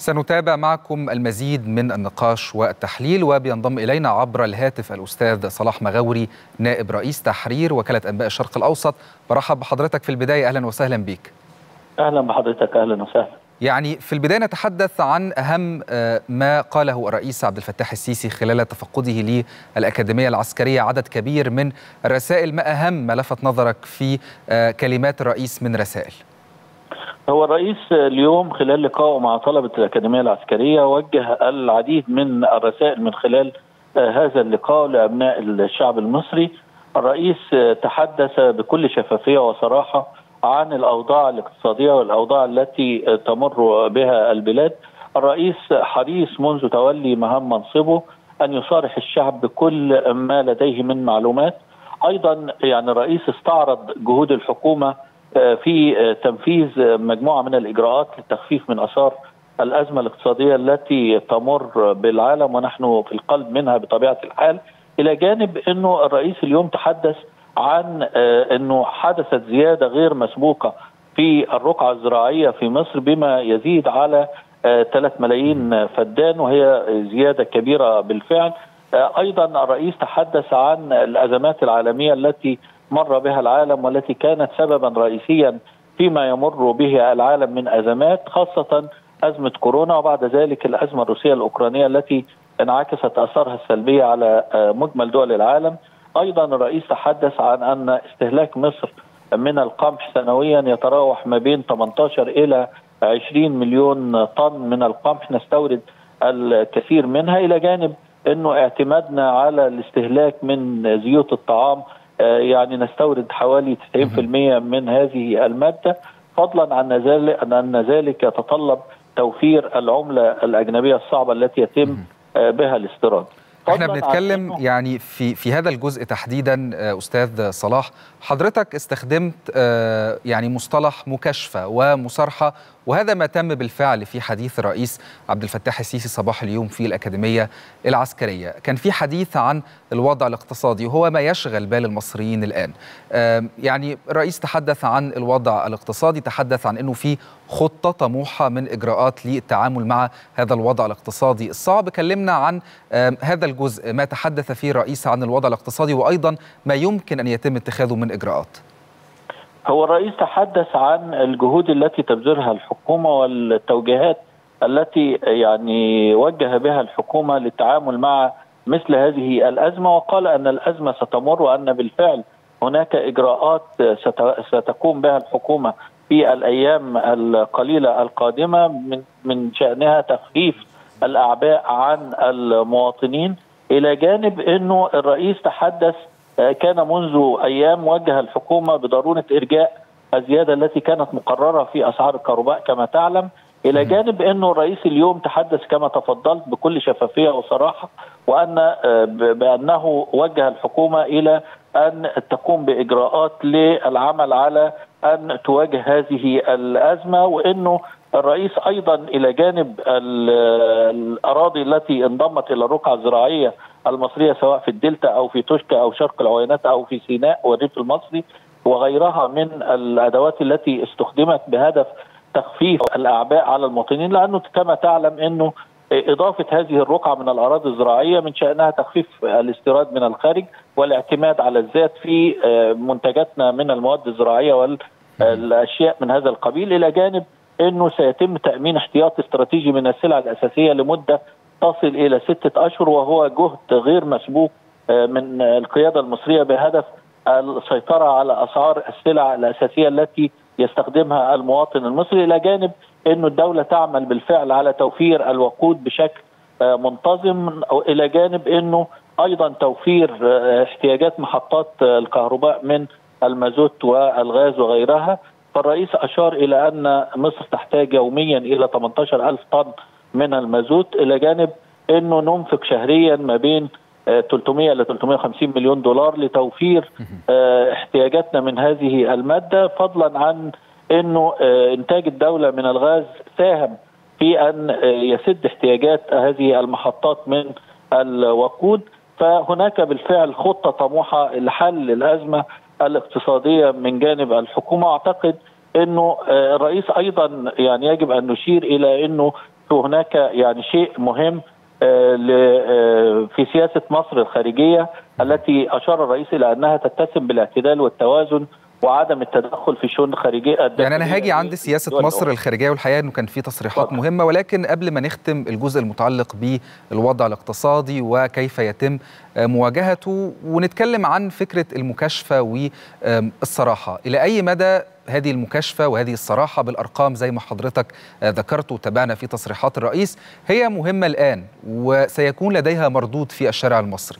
سنتابع معكم المزيد من النقاش والتحليل وبينضم إلينا عبر الهاتف الأستاذ صلاح مغاوري نائب رئيس تحرير وكالة أنباء الشرق الأوسط. برحب بحضرتك في البداية أهلا وسهلا بك أهلا بحضرتك أهلا وسهلا. يعني في البداية نتحدث عن أهم ما قاله الرئيس عبد الفتاح السيسي خلال تفقده للأكاديمية العسكرية عدد كبير من الرسائل ما أهم ما لفت نظرك في كلمات الرئيس من رسائل. هو الرئيس اليوم خلال لقائه مع طلبة الأكاديمية العسكرية وجه العديد من الرسائل من خلال هذا اللقاء لأبناء الشعب المصري. الرئيس تحدث بكل شفافية وصراحة عن الأوضاع الاقتصادية والأوضاع التي تمر بها البلاد. الرئيس حريص منذ تولي مهام منصبه أن يصارح الشعب بكل ما لديه من معلومات. أيضا يعني الرئيس استعرض جهود الحكومة في تنفيذ مجموعة من الإجراءات للتخفيف من آثار الأزمة الاقتصادية التي تمر بالعالم ونحن في القلب منها بطبيعة الحال إلى جانب إنه الرئيس اليوم تحدث عن إنه حدثت زيادة غير مسبوقة في الرقعة الزراعية في مصر بما يزيد على 3 ملايين فدان وهي زيادة كبيرة بالفعل. أيضا الرئيس تحدث عن الأزمات العالمية التي مر بها العالم والتي كانت سببا رئيسيا فيما يمر به العالم من أزمات خاصة أزمة كورونا وبعد ذلك الأزمة الروسية الأوكرانية التي انعكست اثارها السلبيه على مجمل دول العالم. أيضا الرئيس تحدث عن أن استهلاك مصر من القمح سنويا يتراوح ما بين 18 إلى 20 مليون طن من القمح نستورد الكثير منها إلى جانب إنه اعتمادنا على الاستهلاك من زيوت الطعام يعني نستورد حوالي 90% من هذه المادة فضلا عن ذلك ان ذلك يتطلب توفير العملة الأجنبية الصعبة التي يتم بها الاستيراد. إحنا بنتكلم يعني في في هذا الجزء تحديدا أستاذ صلاح. حضرتك استخدمت يعني مصطلح مكاشفة ومصارحة وهذا ما تم بالفعل في حديث الرئيس عبد الفتاح السيسي صباح اليوم في الأكاديمية العسكرية. كان في حديث عن الوضع الاقتصادي وهو ما يشغل بال المصريين الآن. يعني الرئيس تحدث عن الوضع الاقتصادي تحدث عن أنه في خطة طموحة من إجراءات للتعامل مع هذا الوضع الاقتصادي الصعب. كلمنا عن هذا الجزء ما تحدث فيه الرئيس عن الوضع الاقتصادي وأيضا ما يمكن أن يتم اتخاذه من إجراءات. هو الرئيس تحدث عن الجهود التي تبذلها الحكومة والتوجيهات التي يعني وجه بها الحكومة للتعامل مع مثل هذه الأزمة وقال أن الأزمة ستمر وأن بالفعل هناك إجراءات ستقوم بها الحكومة في الأيام القليلة القادمة من من شأنها تخفيف الأعباء عن المواطنين إلى جانب إنه الرئيس تحدث كان منذ أيام وجه الحكومة بضرورة إرجاء الزيادة التي كانت مقررة في أسعار الكهرباء كما تعلم إلى جانب إنه الرئيس اليوم تحدث كما تفضلت بكل شفافية وصراحة وأن بأنه وجه الحكومة إلى أن تقوم بإجراءات للعمل على أن تواجه هذه الأزمة وإنه الرئيس أيضا إلى جانب الأراضي التي انضمت إلى الرقعة الزراعية المصرية سواء في الدلتا أو في توشكا أو شرق العوينات أو في سيناء والريف المصري وغيرها من الأدوات التي استخدمت بهدف تخفيف الأعباء على المواطنين لأنه كما تعلم إنه إضافة هذه الرقعة من الأراضي الزراعية من شأنها تخفيف الاستيراد من الخارج والاعتماد على الذات في منتجاتنا من المواد الزراعية والأشياء من هذا القبيل إلى جانب إنه سيتم تأمين احتياط استراتيجي من السلع الأساسية لمدة تصل إلى ستة أشهر وهو جهد غير مسبوق من القيادة المصرية بهدف السيطرة على أسعار السلع الأساسية التي يستخدمها المواطن المصري. إلى جانب إنه الدولة تعمل بالفعل على توفير الوقود بشكل منتظم إلى جانب إنه أيضا توفير احتياجات محطات الكهرباء من المازوت والغاز وغيرها. فالرئيس أشار إلى أن مصر تحتاج يوميا إلى 18 ألف طن من المازوت إلى جانب إنه ننفق شهريا ما بين 300 إلى 350 مليون دولار لتوفير احتياجاتنا من هذه المادة فضلا عن إنه إنتاج الدولة من الغاز ساهم في أن يسد احتياجات هذه المحطات من الوقود. فهناك بالفعل خطة طموحة لحل الأزمة الاقتصادية من جانب الحكومة. أعتقد إنه الرئيس أيضا يعني يجب أن نشير إلى إنه هناك يعني شيء مهم في سياسة مصر الخارجية التي أشار الرئيس إلى أنها تتسم بالاعتدال والتوازن وعدم التدخل في شؤون الخارجيه يعني أنا هاجي عند سياسة مصر الخارجية والحقيقة إنه كان في تصريحات طبعا. مهمة ولكن قبل ما نختم الجزء المتعلق بالوضع الاقتصادي وكيف يتم مواجهته ونتكلم عن فكرة المكاشفة والصراحة. إلى أي مدى هذه المكاشفة وهذه الصراحة بالأرقام زي ما حضرتك ذكرت وتابعنا في تصريحات الرئيس هي مهمة الآن وسيكون لديها مردود في الشارع المصري؟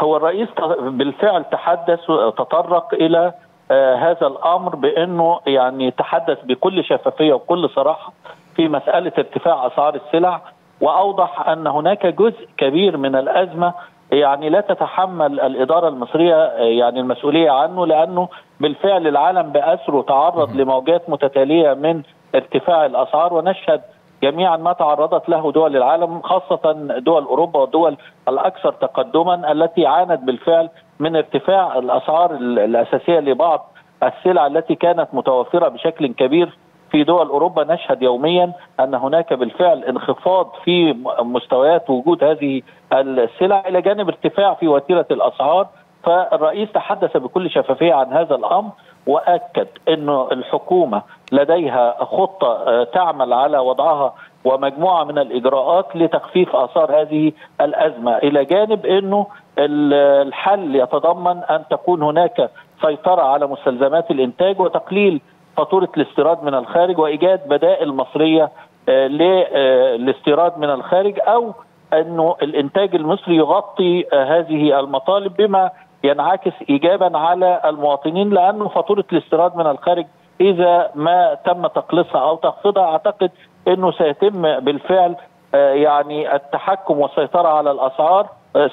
هو الرئيس بالفعل تحدث وتطرق إلى آه هذا الأمر بأنه يعني تحدث بكل شفافية وكل صراحة في مسألة ارتفاع أسعار السلع وأوضح أن هناك جزء كبير من الأزمة يعني لا تتحمل الإدارة المصرية يعني المسؤولية عنه لأنه بالفعل العالم بأسره تعرض لموجات متتالية من ارتفاع الأسعار ونشهد جميعا ما تعرضت له دول العالم خاصة دول أوروبا والدول الأكثر تقدما التي عانت بالفعل من ارتفاع الأسعار الأساسية لبعض السلع التي كانت متوفرة بشكل كبير في دول أوروبا نشهد يوميا أن هناك بالفعل انخفاض في مستويات وجود هذه السلع. إلى جانب ارتفاع في وتيرة الأسعار فالرئيس تحدث بكل شفافية عن هذا الأمر. وأكد إنه الحكومة لديها خطة تعمل على وضعها ومجموعة من الإجراءات لتخفيف آثار هذه الأزمة إلى جانب إنه الحل يتضمن أن تكون هناك سيطرة على مستلزمات الإنتاج وتقليل فاتورة الاستيراد من الخارج وإيجاد بدائل مصرية للاستيراد من الخارج أو إنه الإنتاج المصري يغطي هذه المطالب بما ينعكس ايجابا على المواطنين لأنه فاتورة الاستيراد من الخارج إذا ما تم تقليصها أو تخفيضها أعتقد إنه سيتم بالفعل يعني التحكم والسيطرة على الأسعار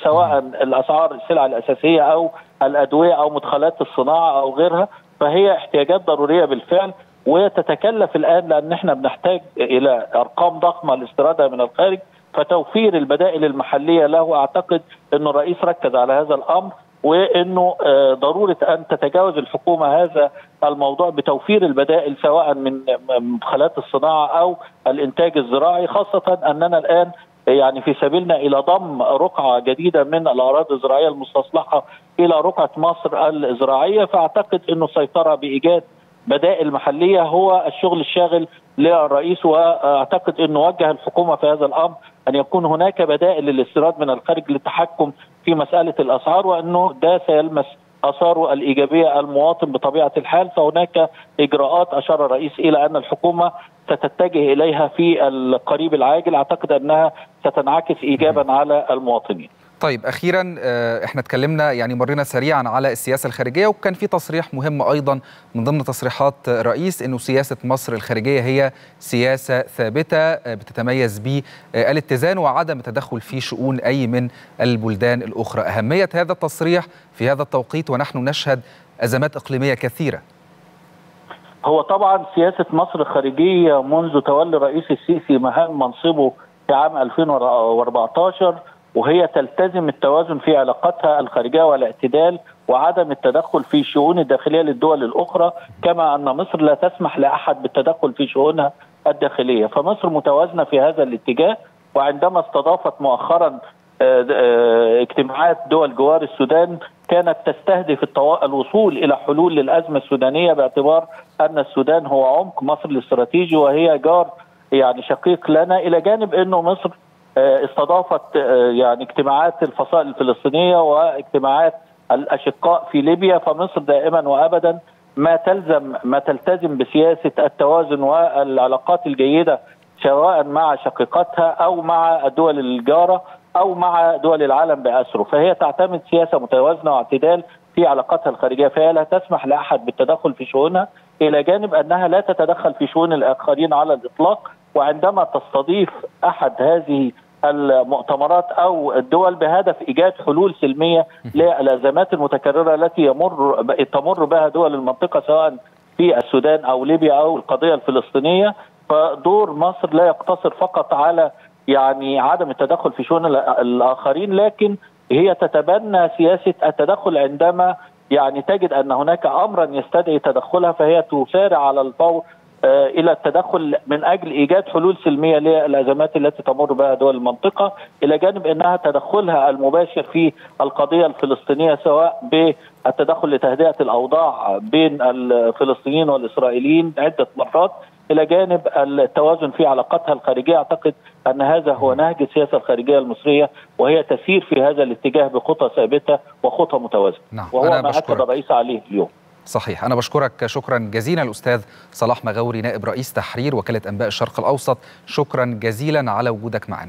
سواء الأسعار السلع الأساسية أو الأدوية أو مدخلات الصناعة أو غيرها فهي احتياجات ضرورية بالفعل وتتكلف الآن لأن إحنا بنحتاج إلى أرقام ضخمة لاستيرادها من الخارج فتوفير البدائل المحلية له أعتقد إنه الرئيس ركز على هذا الأمر وإنه ضرورة أن تتجاوز الحكومة هذا الموضوع بتوفير البدائل سواء من مدخلات الصناعة أو الإنتاج الزراعي خاصة أننا الآن يعني في سبيلنا إلى ضم رقعة جديدة من الأراضي الزراعية المستصلحة إلى رقعة مصر الزراعية. فأعتقد إنه السيطرة بإيجاد بدائل محلية هو الشغل الشاغل للرئيس وأعتقد إنه وجه الحكومة في هذا الأمر أن يكون هناك بدائل للاستيراد من الخارج للتحكم في مسألة الاسعار وأنه ده سيلمس آثاره الإيجابية المواطن بطبيعة الحال فهناك إجراءات أشار الرئيس إلى أن الحكومة ستتجه إليها في القريب العاجل أعتقد أنها ستنعكس ايجابا على المواطنين. طيب أخيرا إحنا اتكلمنا يعني مرينا سريعا على السياسة الخارجية وكان في تصريح مهم أيضا من ضمن تصريحات الرئيس إنه سياسة مصر الخارجية هي سياسة ثابتة بتتميز بالاتزان وعدم التدخل في شؤون أي من البلدان الأخرى. أهمية هذا التصريح في هذا التوقيت ونحن نشهد أزمات إقليمية كثيرة. هو طبعا سياسة مصر الخارجية منذ تولي الرئيس السيسي مهام منصبه في عام 2014 وهي تلتزم التوازن في علاقاتها الخارجية والاعتدال وعدم التدخل في الشؤون الداخلية للدول الأخرى كما أن مصر لا تسمح لأحد بالتدخل في شؤونها الداخلية. فمصر متوازنة في هذا الاتجاه وعندما استضافت مؤخرا اجتماعات دول جوار السودان كانت تستهدف الوصول إلى حلول للأزمة السودانية باعتبار أن السودان هو عمق مصر الاستراتيجي وهي جار يعني شقيق لنا إلى جانب إنه مصر استضافت يعني اجتماعات الفصائل الفلسطينية واجتماعات الأشقاء في ليبيا فمصر دائما وابدا ما تلزم ما تلتزم بسياسة التوازن والعلاقات الجيدة سواء مع شقيقتها أو مع الدول الجارة أو مع دول العالم بأسره. فهي تعتمد سياسة متوازنة واعتدال في علاقاتها الخارجية. فهي لا تسمح لأحد بالتدخل في شؤونها إلى جانب أنها لا تتدخل في شؤون الآخرين على الإطلاق وعندما تستضيف أحد هذه المؤتمرات أو الدول بهدف إيجاد حلول سلمية للأزمات المتكررة التي يمر تمر بها دول المنطقة سواء في السودان أو ليبيا أو القضية الفلسطينية. فدور مصر لا يقتصر فقط على يعني عدم التدخل في شؤون الآخرين لكن هي تتبنى سياسة التدخل عندما يعني تجد أن هناك أمرا يستدعي تدخلها فهي تسارع على الفور إلى التدخل من أجل إيجاد حلول سلمية للأزمات التي تمر بها دول المنطقة إلى جانب إنها تدخلها المباشر في القضية الفلسطينية سواء بالتدخل لتهدئة الأوضاع بين الفلسطينيين والإسرائيليين عدة مرات إلى جانب التوازن في علاقاتها الخارجية أعتقد أن هذا هو نهج السياسة الخارجية المصرية وهي تسير في هذا الاتجاه بخطى ثابتة وخطى متوازنة نعم. وهو ما أكد. الرئيس عليه اليوم صحيح. أنا بشكرك. شكرا جزيلا الأستاذ صلاح مغاوري نائب رئيس تحرير وكالة أنباء الشرق الأوسط. شكرا جزيلا على وجودك معنا.